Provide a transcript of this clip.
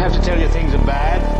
have to tell you things are bad.